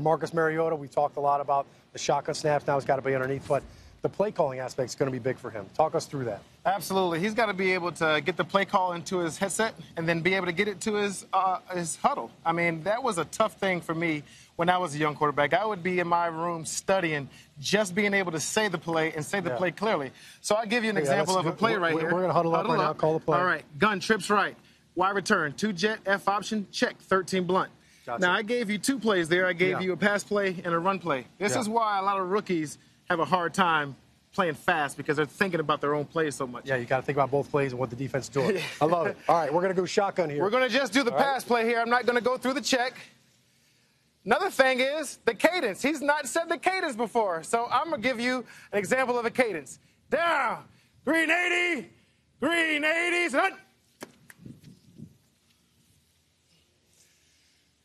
for Marcus Mariota. We talked a lot about the shotgun snaps. Now it's got to be underneath, but the play calling aspect is going to be big for him. Talk us through that. Absolutely. He's got to be able to get the play call into his headset and then be able to get it to his uh, his huddle. I mean, that was a tough thing for me when I was a young quarterback. I would be in my room studying, just being able to say the play and say the yeah. play clearly. So I'll give you an yeah, example of a play right we're, here. We're going to huddle, huddle up right up. now, call the play. All right, gun trips right. Y return, two jet, F option, check, 13 blunt. Gotcha. Now, I gave you two plays there. I gave yeah. you a pass play and a run play. This is why a lot of rookies have a hard time playing fast because they're thinking about their own plays so much. Yeah, you got to think about both plays and what the defense is doing. I love it. All right, we're going to go shotgun here. We're going to just do the All pass right. play here. I'm not going to go through the check. Another thing is the cadence. He's not said the cadence before. So I'm going to give you an example of a cadence. Down, green 80,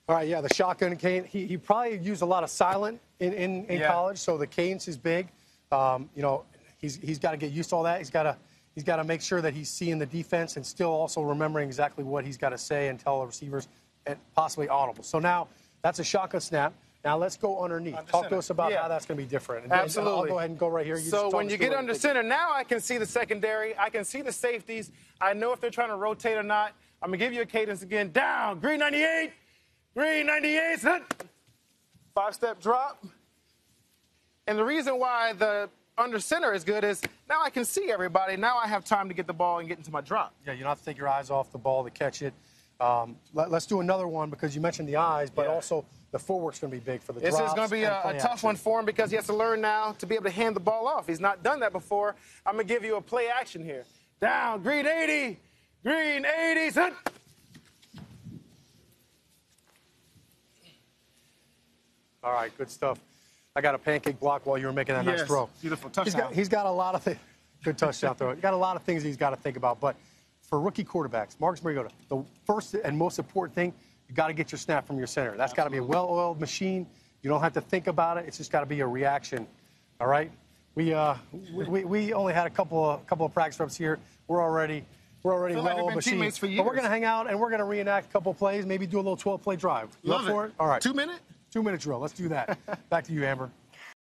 All right, yeah, the shotgun cane. He, he probably used a lot of silent in, in, in yeah. college, so the cadence is big. Um, you know, he's, he's got to get used to all that. He's got to he's got to make sure that he's seeing the defense and still also remembering exactly what he's got to say and tell the receivers and possibly audible. So now that's a shotgun snap. Now let's go underneath. Under Talk center. to us about yeah. how that's going to be different. And Absolutely. I'll go ahead and go right here. You so when you get under center, now I can see the secondary. I can see the safeties. I know if they're trying to rotate or not. I'm going to give you a cadence again. Down. Green 98. Green 98. Five-step drop. And the reason why the under center is good is now I can see everybody. Now I have time to get the ball and get into my drop. Yeah, you don't have to take your eyes off the ball to catch it. Um, let, us do another one because you mentioned the eyes, but yeah. also the footwork's going to be big for the This is going to be a, a tough one for him because he has to learn now to be able to hand the ball off. He's not done that before. I'm going to give you a play action here. Down, green 80, green 80s. All right, good stuff. I got a pancake block while you were making that yes, nice throw. Beautiful touchdown. He's got, he's got a lot of things. Good touchdown throw. He's got a lot of things he's got to think about. But for rookie quarterbacks, Marcus Mariota, the first and most important thing, you got to get your snap from your center. That's got to be a well-oiled machine. You don't have to think about it. It's just got to be a reaction. All right. We uh we, we only had a couple of couple of practice reps here. We're already we're already well like machine. But we're gonna hang out and we're gonna reenact a couple plays. Maybe do a little 12 play drive. Love for it. All right. Two minute. Two minute drill. Let's do that. Back to you, Amber.